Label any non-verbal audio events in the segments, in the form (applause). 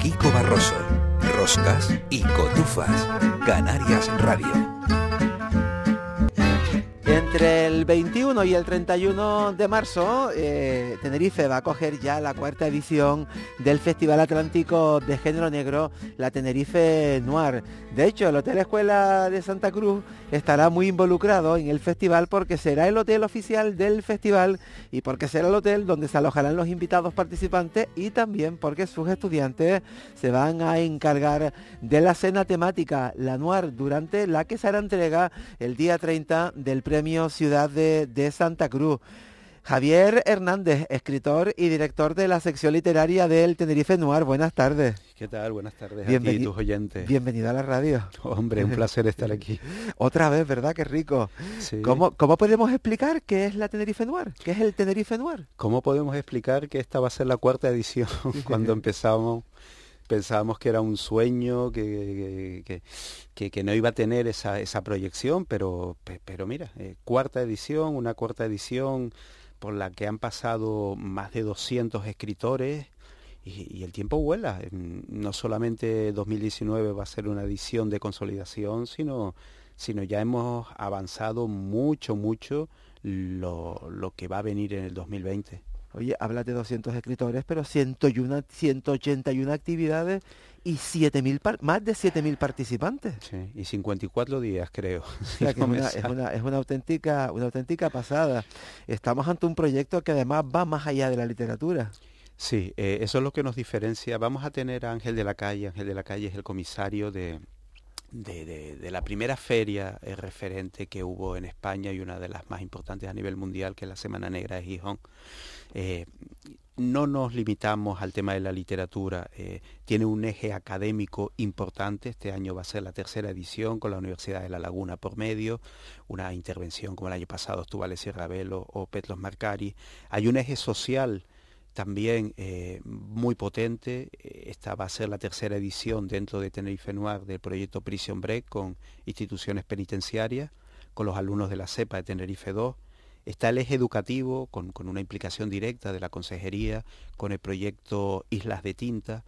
Kiko Barroso, Roscas y Cotufas. Canarias Radio. Entre el 21 y el 31 de marzo, eh, Tenerife va a coger ya la cuarta edición del Festival Atlántico de Género Negro, la Tenerife Noir. De hecho, el Hotel Escuela de Santa Cruz estará muy involucrado en el festival porque será el hotel oficial del festival y porque será el hotel donde se alojarán los invitados participantes y también porque sus estudiantes se van a encargar de la cena temática, la Noir, durante la que será entrega el día 30 del premio Ciudad de, de Santa Cruz. Javier Hernández, escritor y director de la sección literaria del Tenerife Noir. Buenas tardes. ¿Qué tal? Buenas tardes Bienveni- a ti y tus oyentes. Bienvenido a la radio. (laughs) Hombre, un placer estar aquí. (laughs) Otra vez, ¿verdad? Qué rico. Sí. ¿Cómo, ¿Cómo podemos explicar qué es la Tenerife Noir? ¿Qué es el Tenerife Noir? ¿Cómo podemos explicar que esta va a ser la cuarta edición? (laughs) Cuando empezamos pensábamos que era un sueño, que, que, no iba a tener esa, esa proyección, pero, pe- pero mira, eh, cuarta edición, una cuarta edición por la que han pasado más de 200 escritores y, y el tiempo vuela. No solamente 2019 va a ser una edición de consolidación, sino, sino ya hemos avanzado mucho, mucho lo, lo que va a venir en el 2020. Oye, hablas de 200 escritores, pero 101, 181 actividades y 7.000 par- más de 7.000 participantes. Sí, y 54 días creo. (laughs) O sea, que No es, me una, es, sale. una, es una auténtica, una auténtica pasada. Estamos ante un proyecto que además va más allá de la literatura. Sí, eh, eso es lo que nos diferencia. Vamos a tener a Ángel de la Calle. Ángel de la Calle es el comisario de, de, la primera feria eh, referente que hubo en España y una de las más importantes a nivel mundial, que es la Semana Negra de Gijón. Eh, no nos limitamos al tema de la literatura, eh, tiene un eje académico importante, este año va a ser la tercera edición con la Universidad de La Laguna por medio, una intervención como el año pasado estuvo Alessia Ravelo o Petros Marcari, hay un eje social también eh, muy potente. Esta va a ser la tercera edición dentro de Tenerife Noir del proyecto Prison Break con instituciones penitenciarias, con los alumnos de la CEPA de Tenerife 2. Está el eje educativo con, con una implicación directa de la consejería, con el proyecto Islas de Tinta,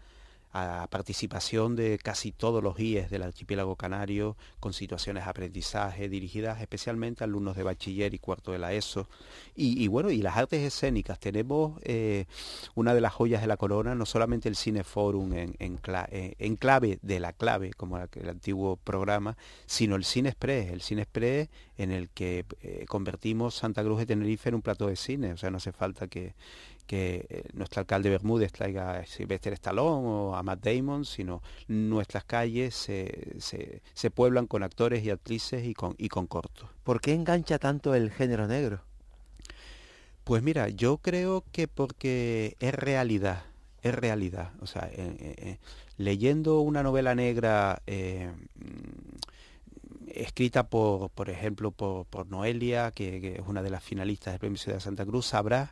a participación de casi todos los IES del archipiélago canario, con situaciones de aprendizaje dirigidas especialmente a alumnos de bachiller y cuarto de la ESO. Y, bueno, y las artes escénicas. Tenemos eh, una de las joyas de la corona, no solamente el Cineforum en, eh, en clave de la clave, como el, el antiguo programa, sino el Cine Express, el Cine Express en el que eh, convertimos Santa Cruz de Tenerife en un plato de cine. O sea, no hace falta que, que eh, nuestro alcalde Bermúdez traiga a Sylvester Stallone o a Matt Damon, sino nuestras calles se, se, se pueblan con actores y actrices y con, y con cortos. ¿Por qué engancha tanto el género negro? Pues mira, yo creo que porque es realidad, es realidad. O sea, eh, eh, leyendo una novela negra eh, mm, escrita por, por ejemplo, por, por Noelia, que, que es una de las finalistas del Premio Ciudad de Santa Cruz, sabrás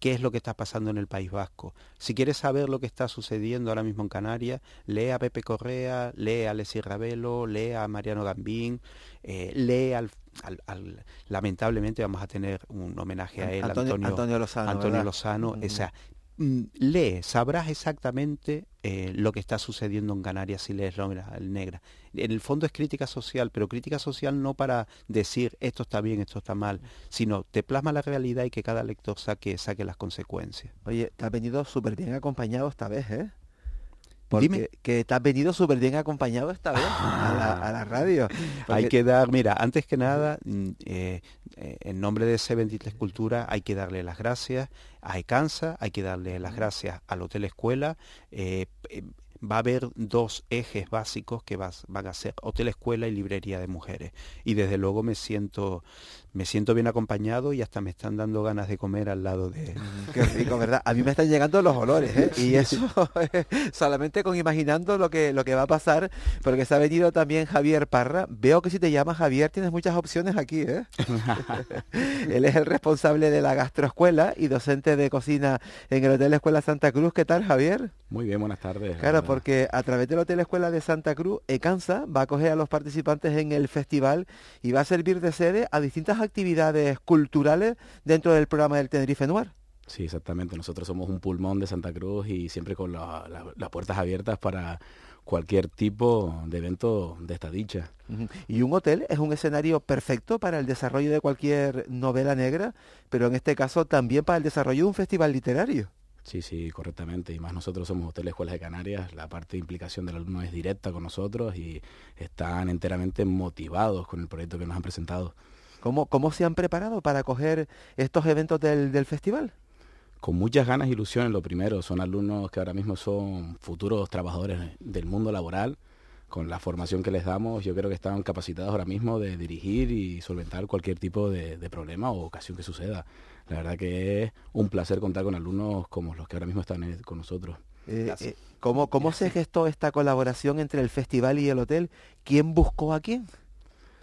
qué es lo que está pasando en el País Vasco. Si quieres saber lo que está sucediendo ahora mismo en Canarias, lee a Pepe Correa, lee a Alessi Ravelo, lee a Mariano Gambín, eh, lee al, al- al- lamentablemente vamos a tener un homenaje a él, Antonio, Antonio, Antonio Lozano. Antonio. Lozano, o sea, mm, lee, sabrás exactamente eh, lo que está sucediendo en Canarias si lees Novela Negra. En el fondo es crítica social, pero crítica social no para decir esto está bien, esto está mal, sino te plasma la realidad y que cada lector saque, saque las consecuencias. Oye, te has venido súper bien acompañado esta vez, ¿eh? Porque Dime. que te has venido súper bien acompañado esta vez a la, a la radio. Hay que dar, mira, antes que nada, mm, eh, eh, en nombre de C23 Cultura hay que darle las gracias a Ecansa, hay que darle las gracias al Hotel Escuela. eh, va a haber dos ejes básicos que vas- van a ser Hotel Escuela y Librería de Mujeres. Y desde luego me siento, me siento bien acompañado y hasta me están dando ganas de comer al lado de... (laughs) Qué rico, ¿verdad? A mí me están llegando los olores, ¿eh? Y eso (laughs) solamente con imaginando lo que, lo que va a pasar, porque se ha venido también Javier Parra. Veo que si te llamas Javier tienes muchas opciones aquí, ¿eh? (laughs) Él es el responsable de la gastroescuela y docente de cocina en el Hotel Escuela Santa Cruz. ¿Qué tal, Javier? Muy bien, buenas tardes. la Claro. Porque a través del Hotel Escuela de Santa Cruz, Ecansa va a acoger a los participantes en el festival y va a servir de sede a distintas actividades culturales dentro del programa del Tenerife Noir. Sí, exactamente. Nosotros somos un pulmón de Santa Cruz y siempre con las puertas abiertas para cualquier tipo de evento de esta dicha. Y un hotel es un escenario perfecto para el desarrollo de cualquier novela negra, pero en este caso también para el desarrollo de un festival literario. Sí, sí, correctamente. Y más nosotros somos Hotel Escuelas de Canarias, la parte de implicación del alumno es directa con nosotros y están enteramente motivados con el proyecto que nos han presentado. ¿Cómo, cómo se han preparado para acoger estos eventos del, del festival? con muchas ganas e ilusiones. Lo primero, son alumnos que ahora mismo son futuros trabajadores del mundo laboral. Con la formación que les damos, yo creo que están capacitados ahora mismo de dirigir y solventar cualquier tipo de, problema o ocasión que suceda. La verdad que es un placer contar con alumnos como los que ahora mismo están con nosotros. Eh, eh, ¿Cómo, ¿Cómo se gestó esta colaboración entre el festival y el hotel? ¿Quién buscó a quién?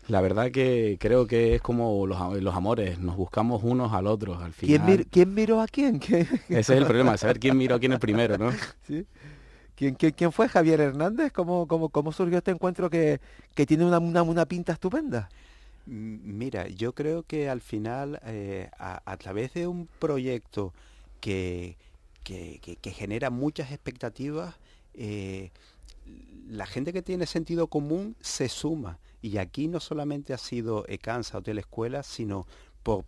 La verdad que creo que es como los, los amores, nos buscamos unos al otro al final. ¿Quién, miró a quién? (laughs) Ese es el problema, saber quién miró a quién el primero, ¿no? ¿Sí? ¿Quién, fue Javier Hernández? ¿Cómo, surgió este encuentro que, tiene una, pinta estupenda? Mira, yo creo que al final, eh, a, través de un proyecto que, que, que, genera muchas expectativas, eh, la gente que tiene sentido común se suma. Y aquí no solamente ha sido ECANSA, Hotel Escuela, sino por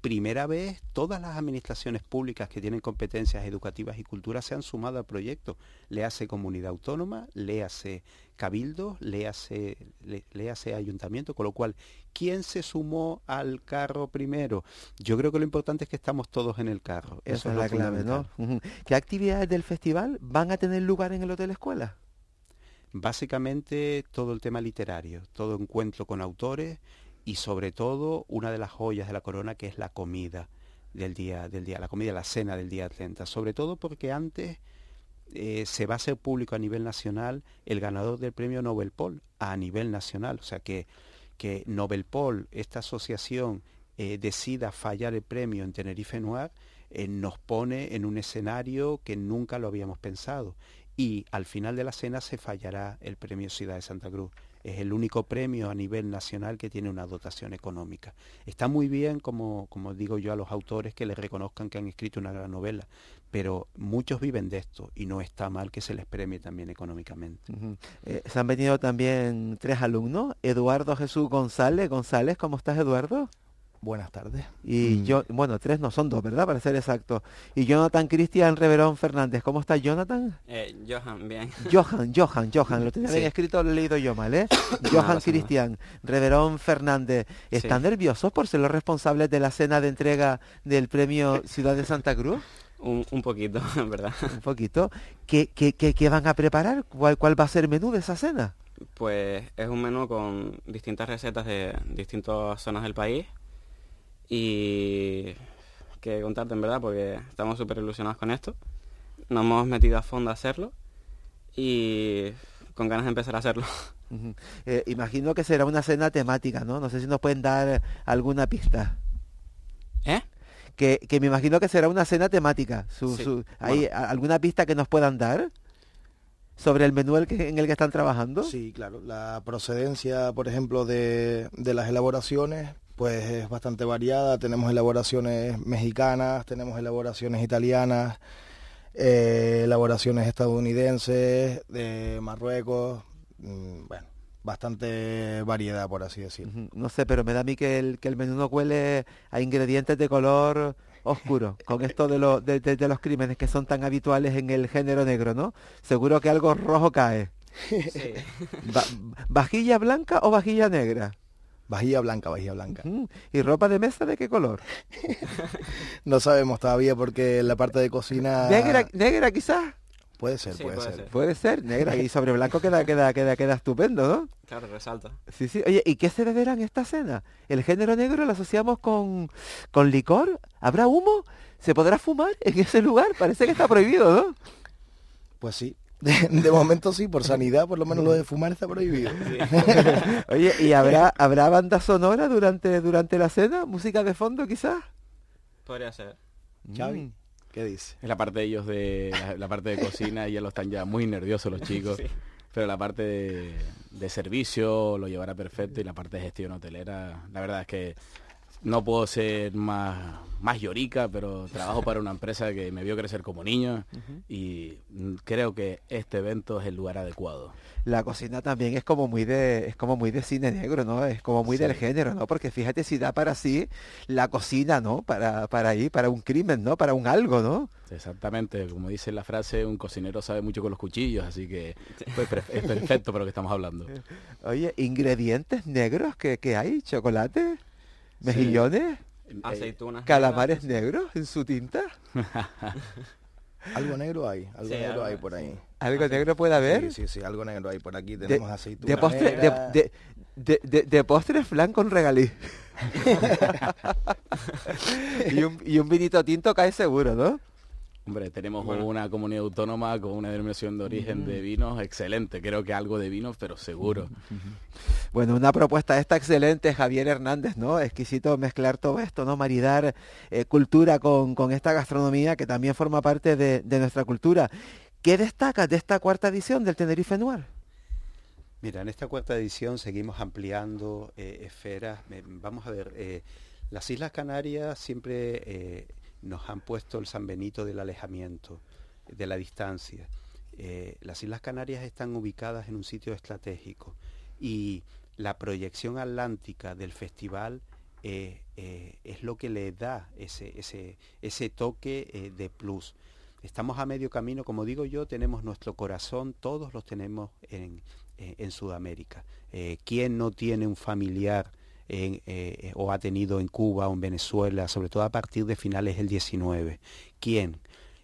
primera vez todas las administraciones públicas que tienen competencias educativas y cultura se han sumado al proyecto. Le hace comunidad autónoma, le hace cabildo, le hace, le, hace ayuntamiento, con lo cual, ¿quién se sumó al carro primero? Yo creo que lo importante es que estamos todos en el carro. Eso es la clave, ¿no? ¿Qué actividades del festival van a tener lugar en el Hotel Escuela? Básicamente todo el tema literario, todo encuentro con autores y sobre todo una de las joyas de la corona que es la comida del día, del día la comida, la cena del día 30. Sobre todo porque antes eh, se va a hacer público a nivel nacional el ganador del premio Nobel Pol a nivel nacional. O sea que, que Nobel Pol, esta asociación, eh, decida fallar el premio en Tenerife Noir, eh, nos pone en un escenario que nunca lo habíamos pensado y al final de la cena se fallará el premio Ciudad de Santa Cruz. Es el único premio a nivel nacional que tiene una dotación económica. Está muy bien, como, como digo yo, a los autores que les reconozcan que han escrito una gran novela, pero muchos viven de esto y no está mal que se les premie también económicamente. Eh, se han venido también tres alumnos, Eduardo Jesús González. González, ¿cómo estás Eduardo? Buenas tardes. Y mm. yo, bueno, tres no son dos, ¿verdad? Para ser exacto. Y Jonathan Cristian Reverón Fernández. ¿Cómo está Jonathan? Eh, Johan, bien. Johan, Johan, Johan. Lo tenía bien escrito, lo he leído yo mal, ¿eh? (coughs) Johan Cristian Reverón Fernández. ¿Están nerviosos por ser los responsables de la cena de entrega del premio Ciudad de Santa Cruz? (laughs) Un, un poquito, (laughs) ¿verdad? Un poquito. ¿Qué, qué, qué, qué van a preparar? ¿Cuál, ¿Cuál va a ser el menú de esa cena? Pues es un menú con distintas recetas de distintas zonas del país y que contarte en verdad porque estamos súper ilusionados con esto. Nos hemos metido a fondo a hacerlo y con ganas de empezar a hacerlo. (laughs) Eh, imagino que será una cena temática, ¿no? No sé si nos pueden dar alguna pista. ¿Eh? Que, que me imagino que será una cena temática. ¿Hay alguna pista que nos puedan dar? sobre el menú en el que están trabajando? Sí, claro. La procedencia, por ejemplo, de, de las elaboraciones pues es bastante variada. Tenemos elaboraciones mexicanas, tenemos elaboraciones italianas, eh, elaboraciones estadounidenses, de Marruecos, mm, bueno, bastante variedad por así decirlo. No sé, pero me da a mí que el, que el menú no huele a ingredientes de color oscuro, (laughs) con esto de, lo, de, de, los crímenes que son tan habituales en el género negro, ¿no? Seguro que algo rojo cae. ¿Vajilla blanca o vajilla negra? Vajilla blanca, vajilla blanca. ¿Y ropa de mesa de qué color? (laughs) no sabemos todavía porque en la parte de cocina... ¿Negra, negra quizás? Puede ser, puede, ser. Puede ser, negra. Y sobre blanco queda, (laughs) queda, queda, queda estupendo, ¿no? Claro, resalta. Sí, sí. Oye, ¿y qué se beberá en esta cena? ¿El género negro lo asociamos con, con licor? ¿Habrá humo? ¿Se podrá fumar en ese lugar? Parece que está prohibido, ¿no? Pues sí, de, momento sí, por sanidad, por lo menos lo de fumar está prohibido. (laughs) Oye, ¿y habrá habrá banda sonora durante durante la cena? ¿Música de fondo quizás? Podría ser. Xavi, mm. ¿qué dice? Es la parte de ellos de la, parte de cocina y ya lo están ya muy nerviosos los chicos. Pero la parte de, de, servicio lo llevará perfecto y la parte de gestión hotelera, la verdad es que no puedo ser más, más llorica, pero trabajo para una empresa que me vio crecer como niño y creo que este evento es el lugar adecuado. La cocina también es como muy de es como muy de cine negro, ¿no? Es como muy del género, ¿no? Porque fíjate si da para sí la cocina, ¿no? Para para ahí, para un crimen, ¿no? Para un algo, ¿no? Exactamente, como dice la frase, un cocinero sabe mucho con los cuchillos, así que pues, es perfecto para lo que estamos hablando. (laughs) Oye, ingredientes negros que, que hay, chocolate, mejillones. Aceitunas. Calamares negros en su tinta. (laughs) algo negro hay, algo negro hay por ahí. ¿Algo negro puede haber? Sí, sí, algo negro hay por aquí. Tenemos aceitunas. De postre, de, de, de, de, postre flan con regalí. (laughs) (laughs) y, un, y un vinito tinto cae seguro, ¿no? Hombre, tenemos una comunidad autónoma con una denominación de origen de vinos excelente. Creo que algo de vinos, pero seguro. Bueno, una propuesta esta excelente, Javier Hernández, ¿no? Exquisito mezclar todo esto, ¿no? Maridar eh, cultura con, con, esta gastronomía que también forma parte de, de, nuestra cultura. ¿Qué destaca de esta cuarta edición del Tenerife Noir? Mira, en esta cuarta edición seguimos ampliando eh, esferas. vamos a ver, eh, las Islas Canarias siempre nos han puesto el San Benito del alejamiento, de la distancia. Las Islas Canarias están ubicadas en un sitio estratégico y la proyección atlántica del festival eh, eh, es lo que le da ese, ese, ese toque de plus. Estamos a medio camino, como digo yo, tenemos nuestro corazón, todos los tenemos en, en Sudamérica. ¿Quién no tiene un familiar eh, o ha tenido en Cuba o en Venezuela, sobre todo a partir de finales del 19. ¿Quién?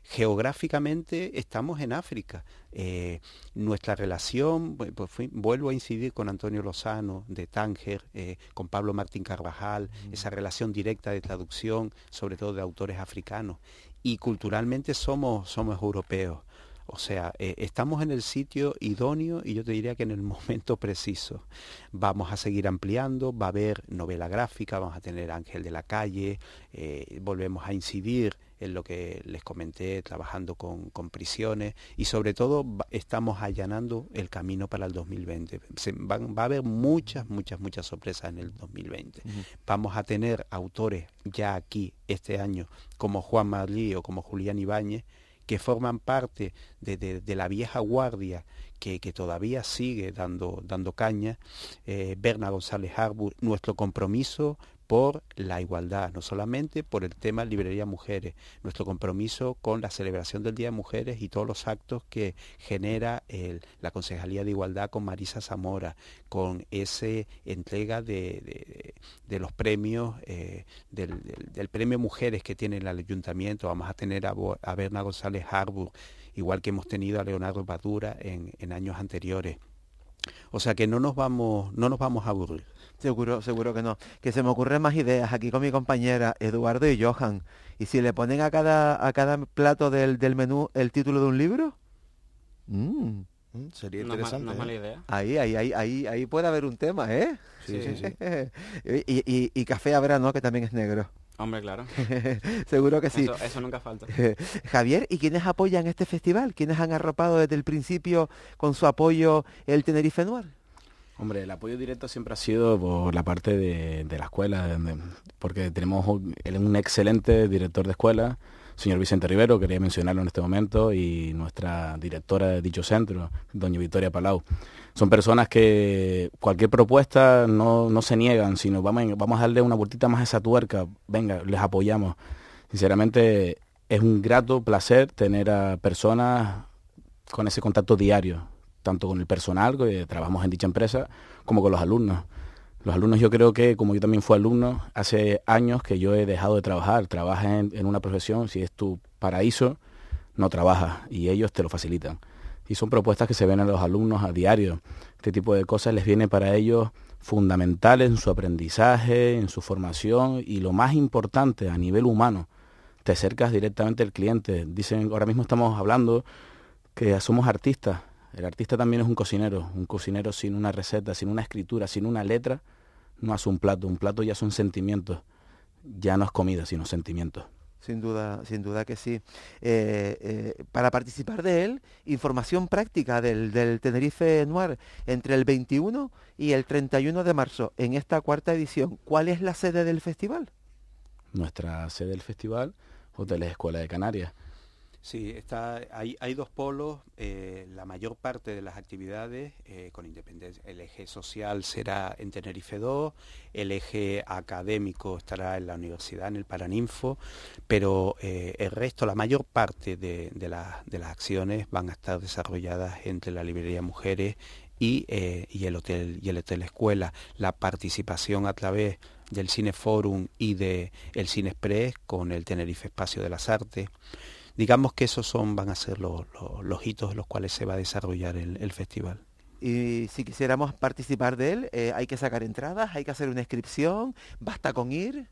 Geográficamente estamos en África. Eh, nuestra relación, pues vuelvo a incidir con Antonio Lozano de Tánger, eh, con Pablo Martín Carvajal, esa relación directa de traducción, sobre todo de autores africanos. Y culturalmente somos, somos europeos. O sea, eh, estamos en el sitio idóneo y yo te diría que en el (laughs) momento preciso. Vamos a seguir ampliando, va a haber novela gráfica, vamos a tener Ángel de la Calle, eh, volvemos a incidir en lo que les comenté, trabajando con, prisiones y sobre todo estamos allanando el camino para el 2020. va a haber muchas, muchas, muchas sorpresas en el 2020. Vamos a tener autores ya aquí este año como Juan Marlí o como Julián Ibáñez que forman parte de, la vieja guardia que, todavía sigue dando, dando caña, eh, Berna González Harbour, nuestro compromiso por la igualdad, no solamente por el tema Librería Mujeres, nuestro compromiso con la celebración del Día de Mujeres y todos los actos que genera la Concejalía de Igualdad con Marisa Zamora, con esa entrega de, los premios, eh, del, premio Mujeres que tiene el ayuntamiento, vamos a tener a, a Berna González Harbour, igual que hemos tenido a Leonardo Badura en, en años anteriores. O sea que no nos vamos, no nos vamos a aburrir. Seguro, seguro que no. Que se me ocurren más ideas aquí con mi compañera Eduardo y Johan. ¿Y si le ponen a cada, a cada plato del, del menú el título de un libro? Mm. Mm, sería interesante. No, mala idea. Ahí, ahí, ahí, ahí, ahí puede haber un tema, ¿eh? Sí, sí, sí. (laughs) y, y, y, café habrá, ¿no? Que también es negro. Hombre, claro. (laughs) Seguro que sí. Eso, eso, nunca falta. (laughs) Javier, ¿y quiénes apoyan este festival? ¿Quiénes han arropado desde el principio con su apoyo el Tenerife Noir? Hombre, el apoyo directo siempre ha sido por la parte de, la escuela, porque tenemos un excelente director de escuela, señor Vicente Rivero, quería mencionarlo en este momento, y nuestra directora de dicho centro, doña Victoria Palau. Son personas que cualquier propuesta no, no se niegan, sino vamos, vamos a darle una vueltita más a esa tuerca, venga, les apoyamos. Sinceramente, es un grato placer tener a personas con ese contacto diario tanto con el personal que trabajamos en dicha empresa como con los alumnos. Los alumnos yo creo que, como yo también fui alumno, hace años que yo he dejado de trabajar. Trabajas en, una profesión, si es tu paraíso, no trabajas y ellos te lo facilitan. Y son propuestas que se ven a los alumnos a diario. Este tipo de cosas les viene para ellos fundamentales en su aprendizaje, en su formación y lo más importante a nivel humano, te acercas directamente al cliente. Dicen, ahora mismo estamos hablando que somos artistas el artista también es un cocinero, un cocinero sin una receta, sin una escritura, sin una letra, no hace un plato. Un plato ya son sentimientos, ya no es comida, sino sentimientos. Sin duda, sin duda que sí. Eh, eh, para participar de él, información práctica del, del, Tenerife Noir entre el 21 y el 31 de marzo en esta cuarta edición. ¿Cuál es la sede del festival? Nuestra sede del festival, Hoteles Escuela de Canarias. Sí, está, hay, dos polos. Eh, la mayor parte de las actividades eh, con independencia, el eje social será en Tenerife 2, el eje académico estará en la universidad, en el Paraninfo, pero eh, el resto, la mayor parte de, de, de, las acciones van a estar desarrolladas entre la librería Mujeres y, y, el hotel y el hotel escuela. La participación a través del Cineforum y del el Cine Express con el Tenerife Espacio de las Artes digamos que esos son, van a ser los, los, los hitos en los cuales se va a desarrollar el, el festival. Y si quisiéramos participar de él, eh, hay que sacar entradas, hay que hacer una inscripción, basta con ir.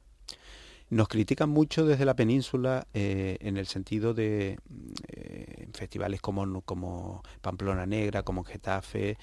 Nos critican mucho desde la península eh, en el sentido de eh, festivales como, como Pamplona Negra, como Getafe,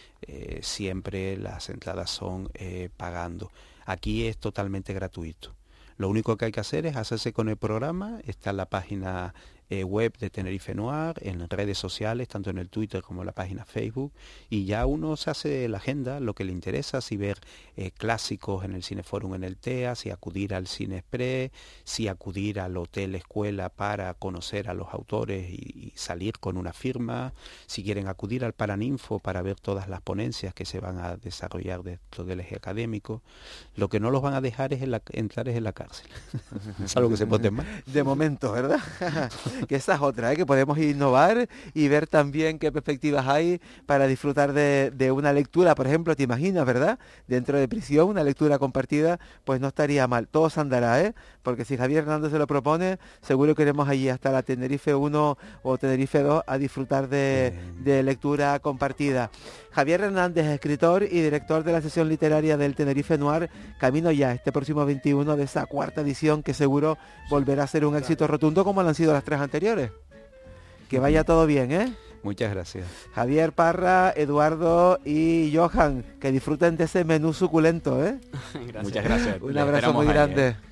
siempre las entradas son pagando. Aquí es totalmente gratuito. Lo único que hay que hacer es hacerse con el programa, está en la página eh, web de Tenerife Noir, en redes sociales, tanto en el Twitter como en la página Facebook, y ya uno se hace la agenda, lo que le interesa, si ver eh, clásicos en el Cineforum en el TEA, si acudir al Cine Express, si acudir al Hotel Escuela para conocer a los autores y, y salir con una firma, si quieren acudir al Paraninfo para ver todas las ponencias que se van a desarrollar dentro del eje académico, lo que no los van a dejar es en la, entrar es en la cárcel. (laughs) es algo que se puede más. De momento, ¿verdad? (laughs) que esa es otra, ¿eh? que podemos innovar y ver también qué perspectivas hay para disfrutar de, de, una lectura, por ejemplo, te imaginas, ¿verdad? Dentro de prisión, una lectura compartida, pues no estaría mal, todo se andará, ¿eh? Porque si Javier Hernández se lo propone, seguro que iremos allí hasta la Tenerife 1 o Tenerife 2 a disfrutar de, de lectura compartida. Javier Hernández, escritor y director de la sesión literaria del Tenerife Noir, camino ya este próximo 21 de esa cuarta edición que seguro volverá a ser un éxito rotundo como lo han sido las tres anteriores. Que vaya todo bien, ¿eh? Muchas gracias. Javier Parra, Eduardo y Johan, que disfruten de ese menú suculento, ¿eh? (laughs) gracias. Muchas gracias. Un abrazo muy grande. Ahí, ¿eh?